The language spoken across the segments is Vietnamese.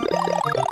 Thank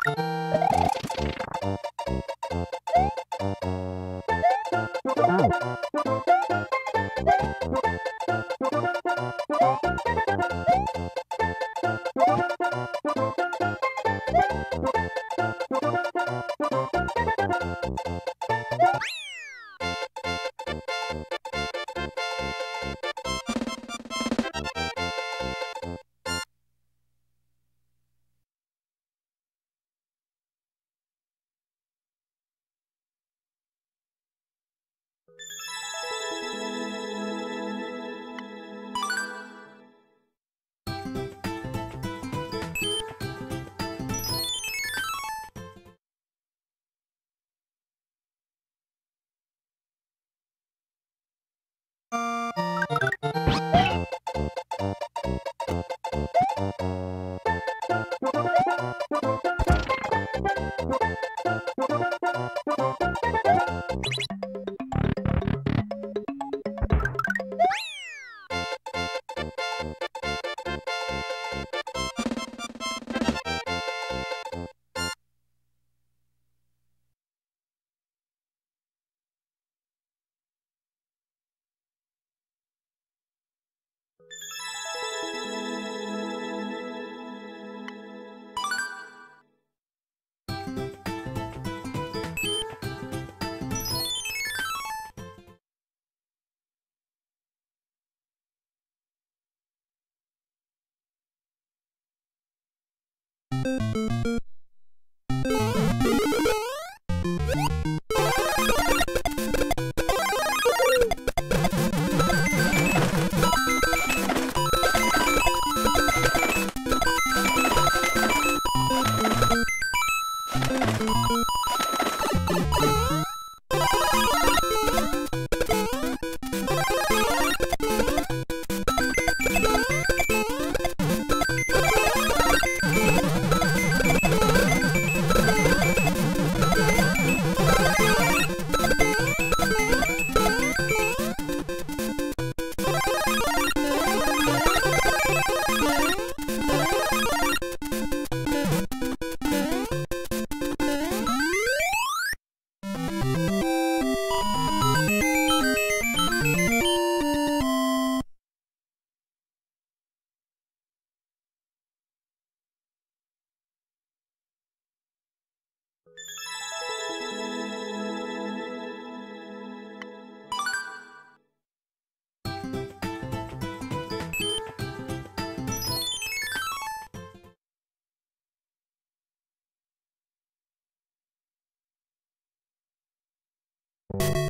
you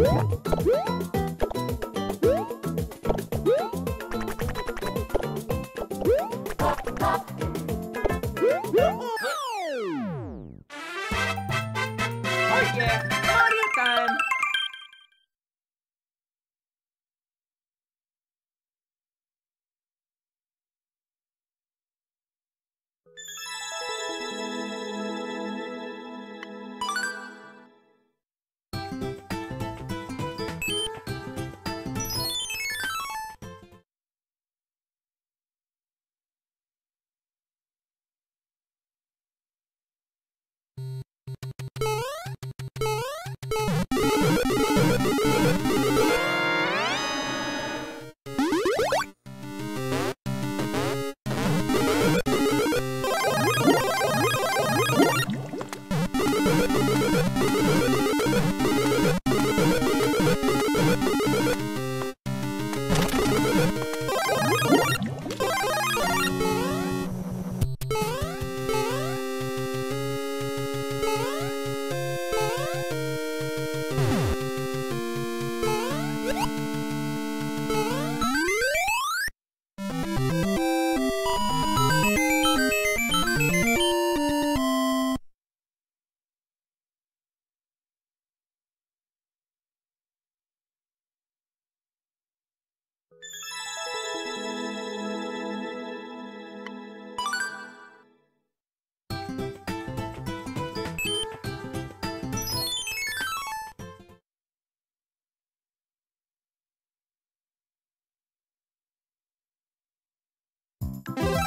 Woo! Ha ha ha! Wait!